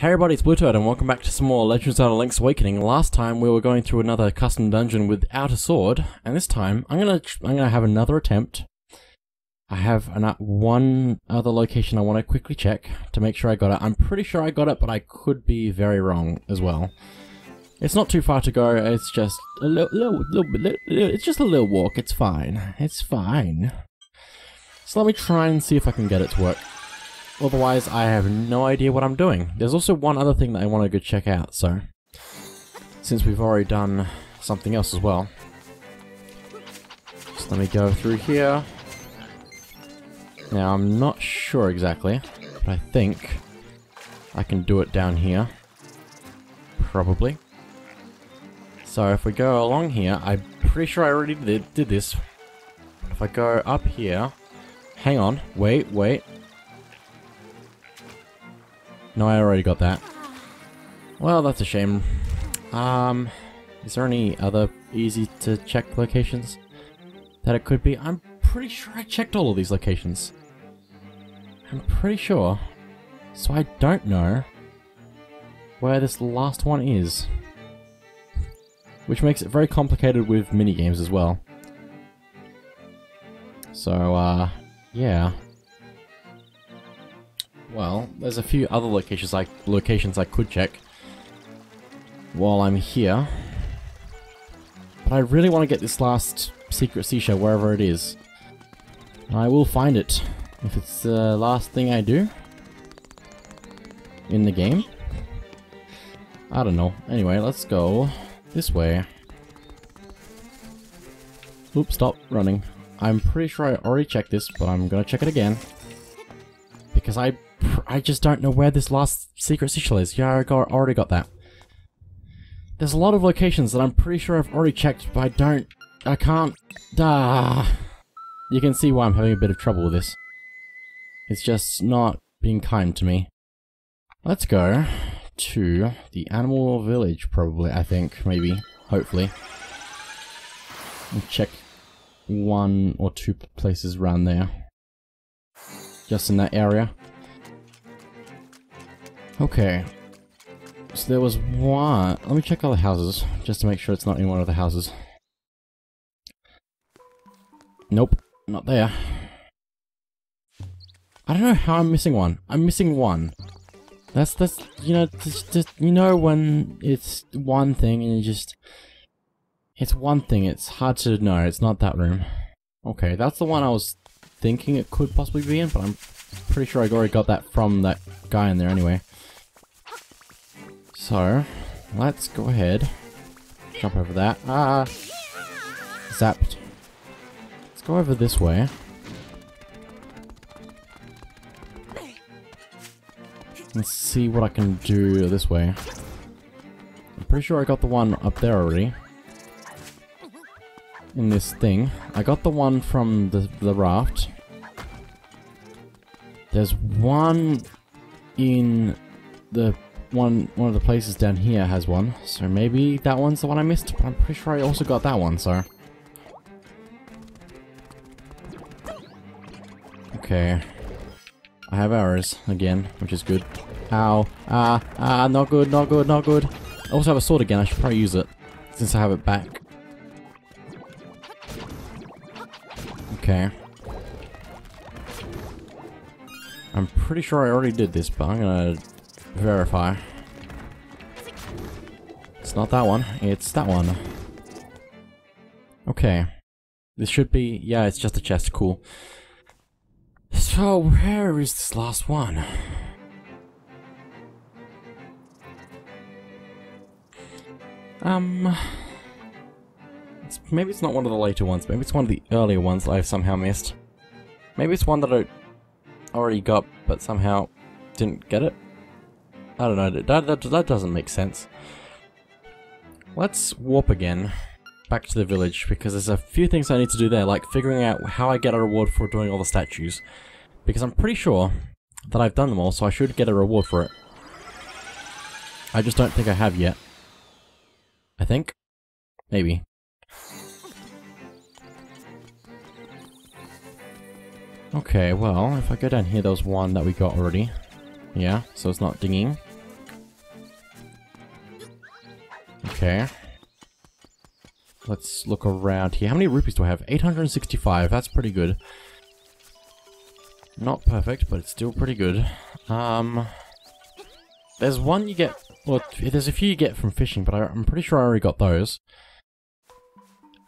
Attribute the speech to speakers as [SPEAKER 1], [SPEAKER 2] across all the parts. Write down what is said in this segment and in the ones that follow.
[SPEAKER 1] Hey everybody, it's Bluetoad and welcome back to some more Legend of Link's Awakening. Last time we were going through another custom dungeon without a sword, and this time I'm gonna I'm gonna have another attempt. I have an, uh, one other location I want to quickly check to make sure I got it. I'm pretty sure I got it, but I could be very wrong as well. It's not too far to go. It's just a little, little, little. Little, it's just a little walk. It's fine. It's fine. So let me try and see if I can get it to work. Otherwise, I have no idea what I'm doing. There's also one other thing that I want to go check out, so... Since we've already done something else as well. So let me go through here. Now, I'm not sure exactly, but I think I can do it down here. Probably. So if we go along here, I'm pretty sure I already did, did this. If I go up here... Hang on, wait, wait. No, I already got that. Well, that's a shame. Um, is there any other easy to check locations that it could be? I'm pretty sure I checked all of these locations. I'm pretty sure. So I don't know where this last one is. Which makes it very complicated with mini-games as well. So, uh, yeah. Well, there's a few other locations I locations I could check while I'm here. But I really want to get this last secret seashell wherever it is. I will find it if it's the last thing I do in the game. I don't know. Anyway, let's go this way. Oops, stop running. I'm pretty sure I already checked this, but I'm gonna check it again. Because I I just don't know where this last secret seashell is. Yeah, I got, already got that. There's a lot of locations that I'm pretty sure I've already checked, but I don't... I can't... Ah. You can see why I'm having a bit of trouble with this. It's just not being kind to me. Let's go to the animal village, probably, I think, maybe, hopefully. And check one or two places around there. Just in that area. Okay. So there was one... Let me check all the houses, just to make sure it's not in one of the houses. Nope, not there. I don't know how I'm missing one. I'm missing one. That's, that's, you know, just, just, you know when it's one thing and you just... It's one thing, it's hard to know, it's not that room. Okay, that's the one I was thinking it could possibly be in, but I'm pretty sure I already got that from that guy in there anyway. So, let's go ahead. Jump over that. Ah! Zapped. Let's go over this way. Let's see what I can do this way. I'm pretty sure I got the one up there already. In this thing. I got the one from the, the raft. There's one in the one one of the places down here has one, so maybe that one's the one I missed, but I'm pretty sure I also got that one, so... Okay. I have arrows, again, which is good. Ow. Ah, ah, not good, not good, not good. I also have a sword again, I should probably use it, since I have it back. Okay. I'm pretty sure I already did this, but I'm gonna Verify. It's not that one, it's that one. Okay. This should be... yeah, it's just a chest, cool. So, where is this last one? Um... It's, maybe it's not one of the later ones, maybe it's one of the earlier ones that I've somehow missed. Maybe it's one that I already got, but somehow didn't get it? I don't know, that, that, that doesn't make sense. Let's warp again back to the village because there's a few things I need to do there, like figuring out how I get a reward for doing all the statues. Because I'm pretty sure that I've done them all, so I should get a reward for it. I just don't think I have yet. I think? Maybe. Okay, well, if I go down here, there was one that we got already. Yeah, so it's not dinging. Okay. Let's look around here. How many rupees do I have? 865. That's pretty good. Not perfect, but it's still pretty good. Um, there's one you get... Well, there's a few you get from fishing, but I, I'm pretty sure I already got those.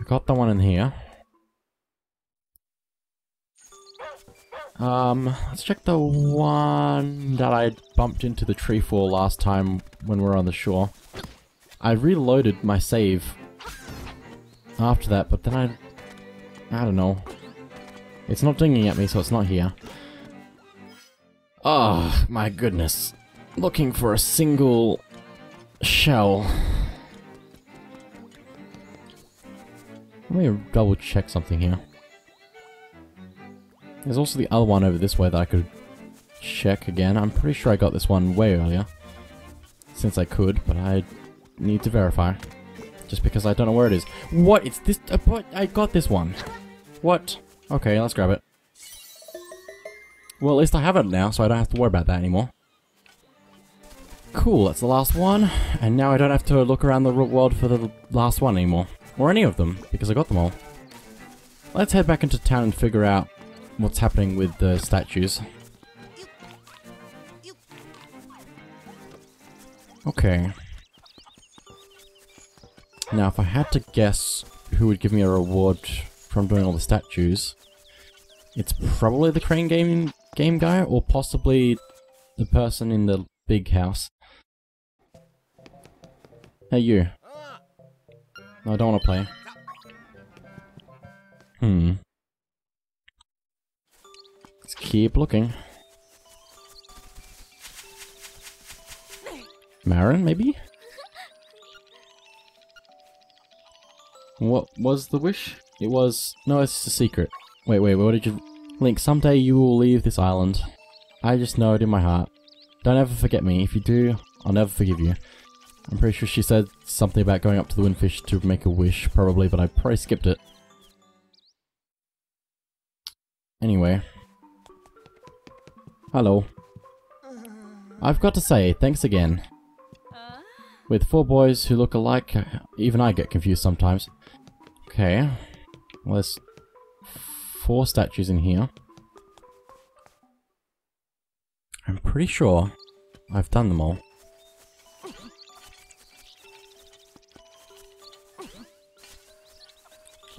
[SPEAKER 1] I got the one in here. Um, let's check the one that I bumped into the tree for last time when we were on the shore. I reloaded my save after that, but then I... I don't know. It's not dinging at me, so it's not here. Oh, my goodness. Looking for a single shell. Let me double check something here. There's also the other one over this way that I could check again. I'm pretty sure I got this one way earlier. Since I could, but I need to verify. Just because I don't know where it is. What? It's this... Uh? I got this one. What? Okay, let's grab it. Well, at least I have it now, so I don't have to worry about that anymore. Cool, that's the last one. And now I don't have to look around the world for the last one anymore. Or any of them, because I got them all. Let's head back into town and figure out what's happening with the statues. Okay. Now, if I had to guess who would give me a reward from doing all the statues, it's probably the crane game game guy, or possibly the person in the big house. Hey, you. No, I don't want to play. Hmm. Let's keep looking. Marin, maybe? What was the wish? It was... No, it's a secret. Wait, wait, what did you... Link, someday you will leave this island. I just know it in my heart. Don't ever forget me. If you do, I'll never forgive you. I'm pretty sure she said something about going up to the windfish to make a wish, probably, but I probably skipped it. Anyway. Hello. I've got to say, thanks again. Uh? With four boys who look alike, even I get confused sometimes. Okay. Well, there's four statues in here. I'm pretty sure I've done them all.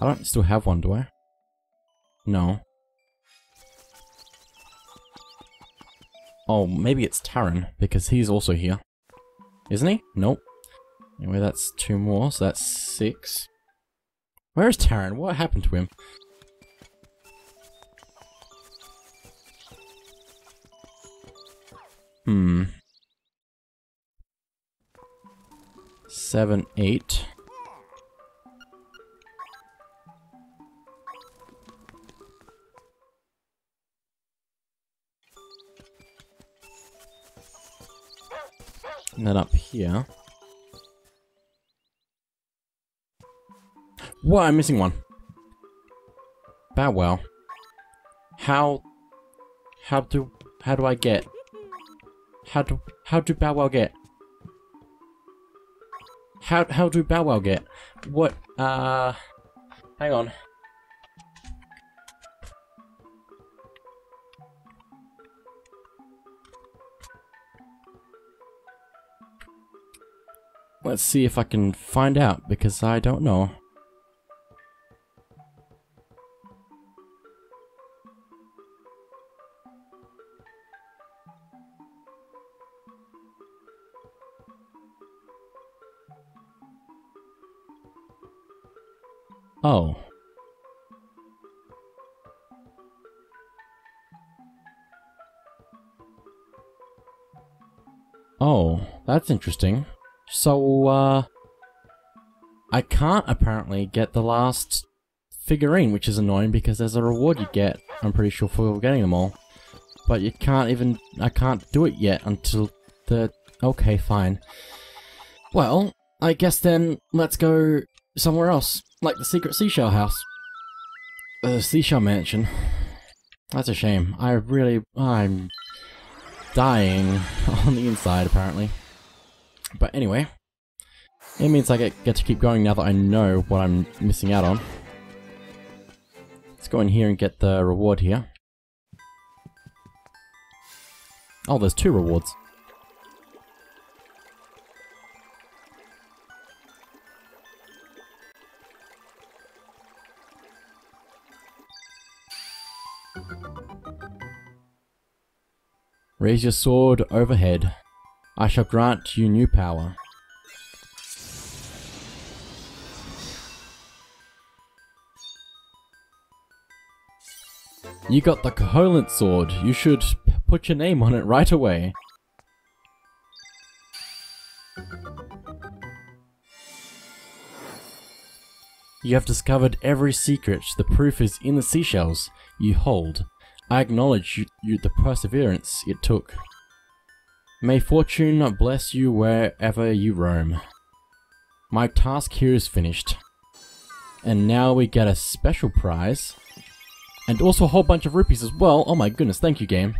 [SPEAKER 1] I don't still have one, do I? No. Oh, maybe it's Tarin, because he's also here. Isn't he? Nope. Anyway, that's two more, so that's six. Where's Tarin? What happened to him? Hmm. Seven, eight. And then up here. What? I'm missing one. Bow wow. How... How do... How do I get... How do... How do Bow Wow get? How... How do Bow Wow get? What? Uh... Hang on. Let's see if I can find out, because I don't know. Oh. Oh, that's interesting. So, uh... I can't apparently get the last figurine, which is annoying because there's a reward you get, I'm pretty sure, for getting them all. But you can't even... I can't do it yet until the... Okay, fine. Well, I guess then let's go somewhere else, like the secret seashell house. The seashell mansion. That's a shame. I really... I'm dying on the inside, apparently. But anyway, It means I get, get to keep going now that I know what I'm missing out on. Let's go in here and get the reward here. Oh, there's two rewards. Raise your sword overhead. I shall grant you new power. You got the Koholint sword. You should put your name on it right away. You have discovered every secret. The proof is in the seashells you hold. I acknowledge you, you the perseverance it took. May fortune bless you wherever you roam. My task here is finished. And now we get a special prize. And also a whole bunch of rupees as well. Oh my goodness, thank you game.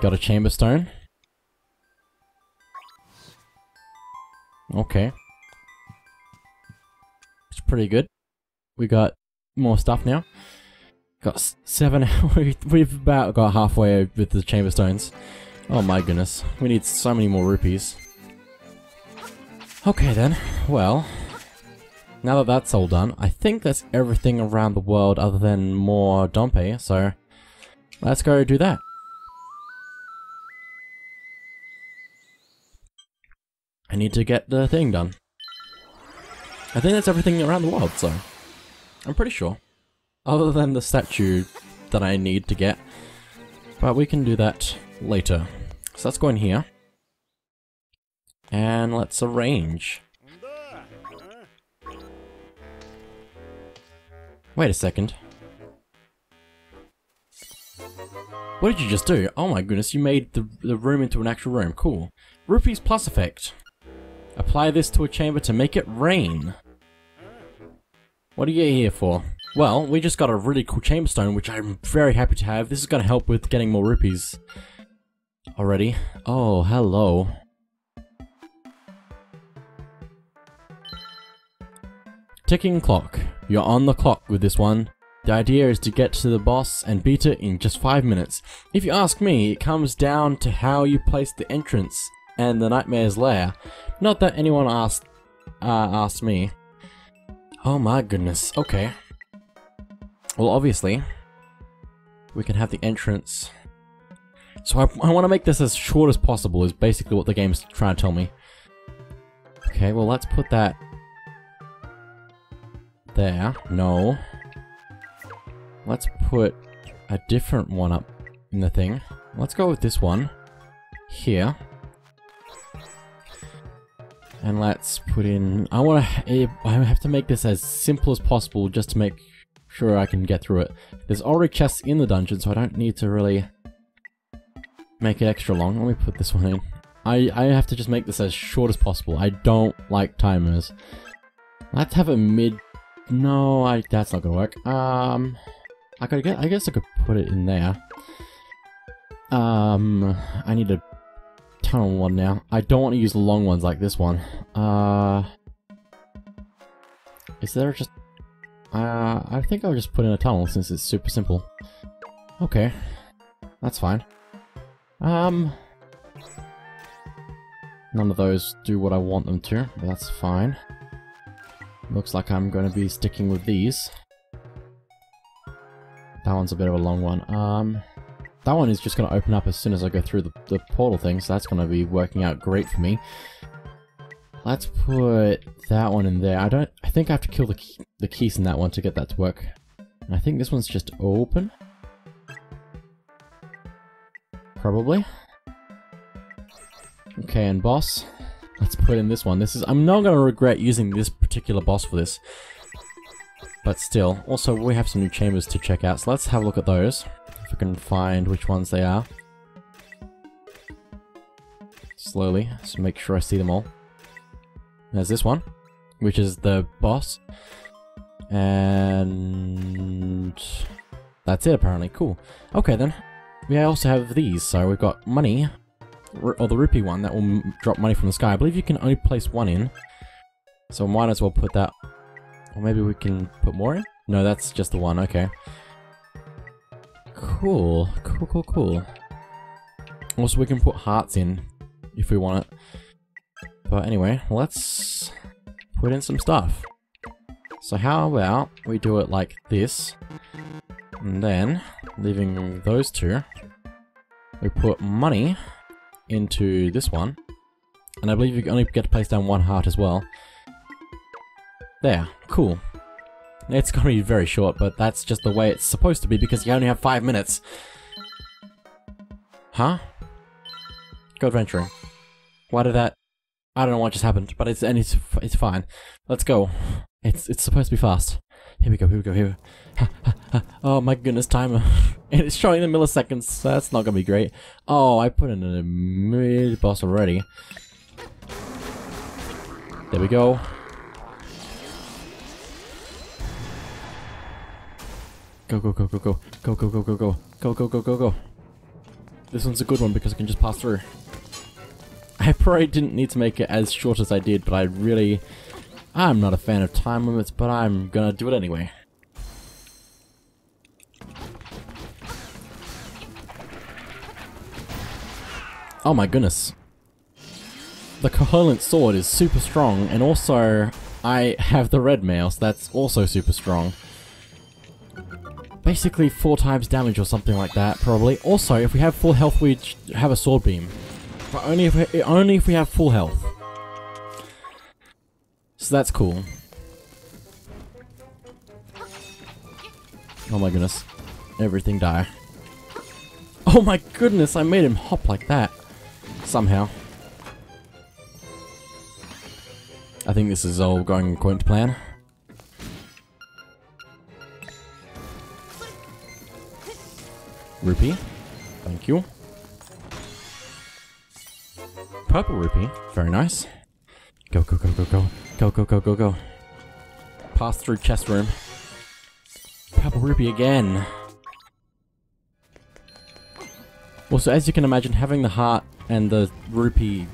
[SPEAKER 1] Got a chamber stone. Okay. It's pretty good. We got more stuff now. Got seven. We've about got halfway with the chamber stones. Oh my goodness. We need so many more rupees. Okay then. Well, now that that's all done, I think that's everything around the world other than more Dampé, so let's go do that. Need to get the thing done. I think that's everything around the world, so I'm pretty sure. Other than the statue that I need to get. But we can do that later. So let's go in here. And let's arrange. Wait a second. What did you just do? Oh my goodness, you made the, the room into an actual room. Cool. Rupees plus effect. Apply this to a chamber to make it rain. What are you here for? Well, we just got a really cool chamber stone, which I'm very happy to have. This is going to help with getting more rupees. Already. Oh, hello. Ticking clock. You're on the clock with this one. The idea is to get to the boss and beat it in just 5 minutes. If you ask me, it comes down to how you place the entrance and the Nightmare's lair. Not that anyone asked, uh, asked me. Oh my goodness, okay. Well, obviously, we can have the entrance. So I, I want to make this as short as possible is basically what the game's trying to tell me. Okay, well let's put that there. No. Let's put a different one up in the thing. Let's go with this one here. And let's put in... I want to... I have to make this as simple as possible just to make sure I can get through it. There's already chests in the dungeon, so I don't need to really make it extra long. Let me put this one in. I, I have to just make this as short as possible. I don't like timers. Let's have a mid... No, I that's not gonna work. Um, I could get. I guess I could put it in there. Um, I need a tunnel one now. I don't want to use long ones like this one. Uh, is there just... Uh, I think I'll just put in a tunnel since it's super simple. Okay, that's fine. Um, none of those do what I want them to, but that's fine. Looks like I'm going to be sticking with these. That one's a bit of a long one. Um, that one is just going to open up as soon as I go through the, the portal thing, so that's going to be working out great for me. Let's put that one in there. I don't. I think I have to kill the key, the keys in that one to get that to work. And I think this one's just open. Probably. Okay, and boss. Let's put in this one. This is. I'm not gonna regret using this particular boss for this. But still. Also, we have some new chambers to check out, so let's have a look at those. If I can find which ones they are. Slowly, so make sure I see them all. There's this one, which is the boss. And that's it apparently. Cool. Okay then. We also have these. So we've got money, or the rupee one that will drop money from the sky. I believe you can only place one in. So might as well put that... Or maybe we can put more in? No, that's just the one, okay. Cool, cool, cool, cool. Also, we can put hearts in if we want it. But anyway, let's put in some stuff. So how about we do it like this, and then, leaving those two, we put money into this one, and I believe you only get to place down one heart as well. There, cool. It's gonna be very short, but that's just the way it's supposed to be because you only have five minutes. Huh? Go adventuring. Why did that? I don't know what just happened, but it's and it's it's fine. Let's go. It's it's supposed to be fast. Here we go. Here we go. Here. We oh my goodness, timer. it's showing the milliseconds. That's not gonna be great. Oh, I put in a mid boss already. There we go. Go, go, go, go, go. Go, go, go, go, go. Go, go, go, go, go. This one's a good one because I can just pass through. I probably didn't need to make it as short as I did, but I really... I'm not a fan of time limits, but I'm gonna do it anyway. Oh my goodness. The Koholint Sword is super strong, and also I have the red mail, so that's also super strong. Basically four times damage or something like that, probably. Also, if we have full health, we have a sword beam. But only if we, eh, only if we have full health. So that's cool. Oh my goodness. Everything die. Oh my goodness, I made him hop like that. Somehow. I think this is all going according to plan. Rupee. Thank you. Purple rupee. Very nice. Go, go, go, go, go. Go, go, go, go, go. Pass through chest room. Purple rupee again. Also, as you can imagine, having the heart and the rupee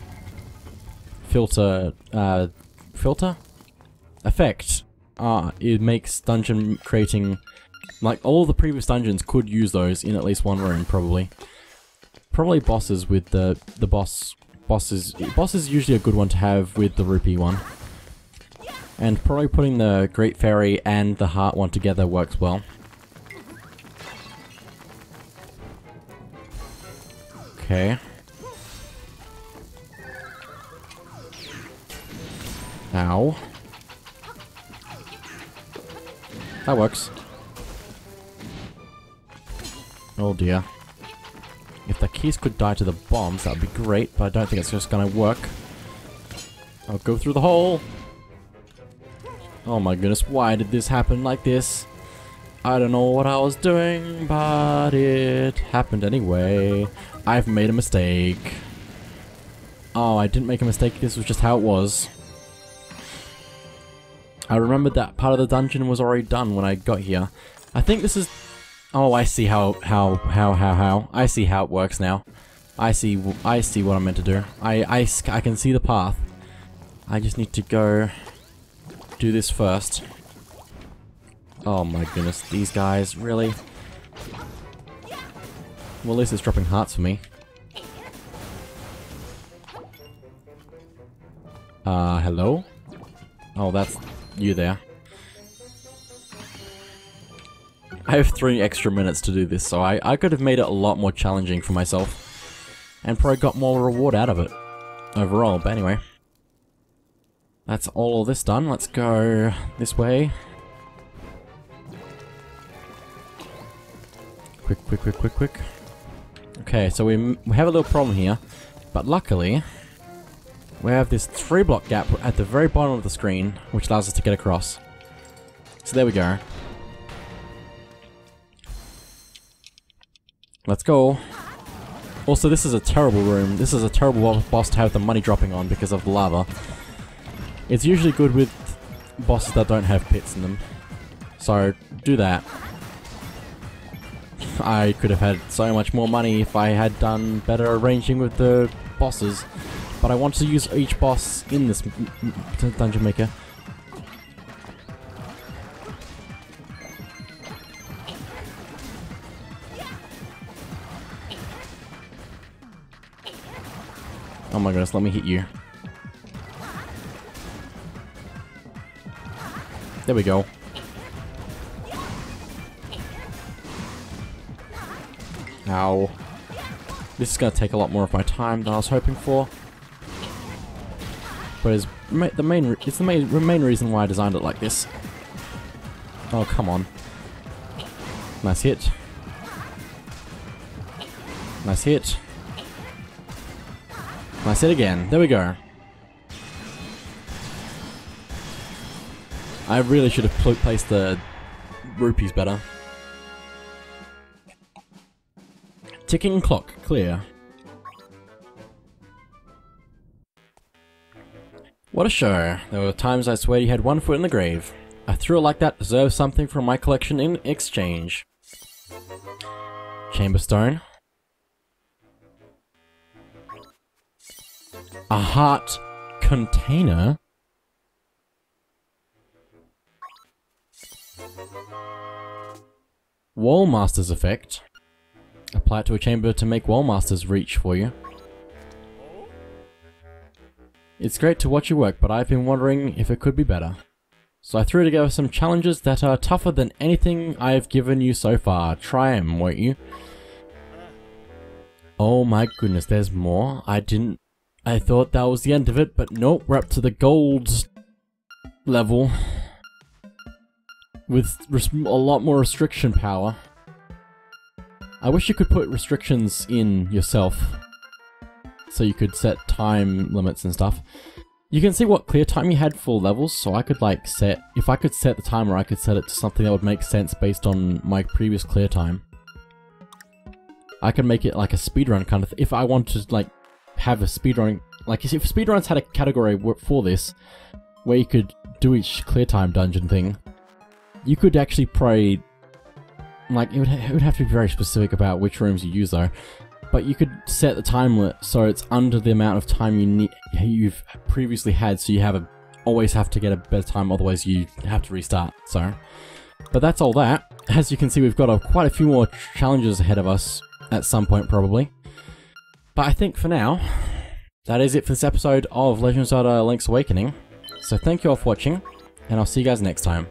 [SPEAKER 1] filter, uh, filter? Effect, uh, it makes dungeon creating, like all the previous dungeons could use those in at least one room, probably. Probably bosses with the, the boss, bosses, boss is usually a good one to have with the rupee one. And probably putting the Great Fairy and the Heart one together works well. Okay. Ow. That works. Oh dear. If the keys could die to the bombs, that would be great, but I don't think it's just gonna work. I'll go through the hole! Oh my goodness, why did this happen like this? I don't know what I was doing, but it happened anyway. I've made a mistake. Oh, I didn't make a mistake, this was just how it was. I remembered that part of the dungeon was already done when I got here. I think this is... Oh, I see how, how, how, how, how. I see how it works now. I see, I see what I'm meant to do. I, I, I can see the path. I just need to go do this first. Oh my goodness, these guys, really? Well, at least it's dropping hearts for me. Uh, hello? Oh, that's you there. I have three extra minutes to do this, so I, I could have made it a lot more challenging for myself. And probably got more reward out of it. Overall, but anyway. That's all of this done. Let's go this way. Quick, quick, quick, quick, quick. Okay, so we, we have a little problem here. But luckily, we have this three block gap at the very bottom of the screen, which allows us to get across. So there we go. Let's go. Also, this is a terrible room. This is a terrible boss to have the money dropping on because of the lava. It's usually good with bosses that don't have pits in them. So, do that. I could have had so much more money if I had done better arranging with the bosses. But I want to use each boss in this Dungeon Maker. My goodness, let me hit you. There we go. Ow. This is going to take a lot more of my time than I was hoping for. But it's the main it's the main main reason why I designed it like this. Oh come on. Nice hit. Nice hit. Nice hit again. There we go. I really should have placed the rupees better. Ticking clock, clear. What a show. There were times I swear you had one foot in the grave. A thrill like that deserves something from my collection in exchange. Chamber A heart container? Wallmaster's effect. Apply it to a chamber to make Wallmaster's reach for you. It's great to watch you work, but I've been wondering if it could be better. So I threw together some challenges that are tougher than anything I have given you so far. Try them, won't you? Oh my goodness, there's more. I didn't... I thought that was the end of it, but nope, we're up to the gold level. With a lot more restriction power. I wish you could put restrictions in yourself. So you could set time limits and stuff. You can see what clear time you had for levels, so I could like set, if I could set the timer, I could set it to something that would make sense based on my previous clear time. I could make it like a speedrun kind of, if I wanted to like have a speedrun, like if speedruns had a category for this, where you could do each clear time dungeon thing, you could actually probably like, it would, it would have to be very specific about which rooms you use though. But you could set the time limit so it's under the amount of time you need, you've previously had, so you have a always have to get a better time, otherwise you have to restart. So, but that's all that. As you can see, we've got a, quite a few more challenges ahead of us at some point, probably. But I think for now, that is it for this episode of Legend of Zelda Link's Awakening. So thank you all for watching, and I'll see you guys next time.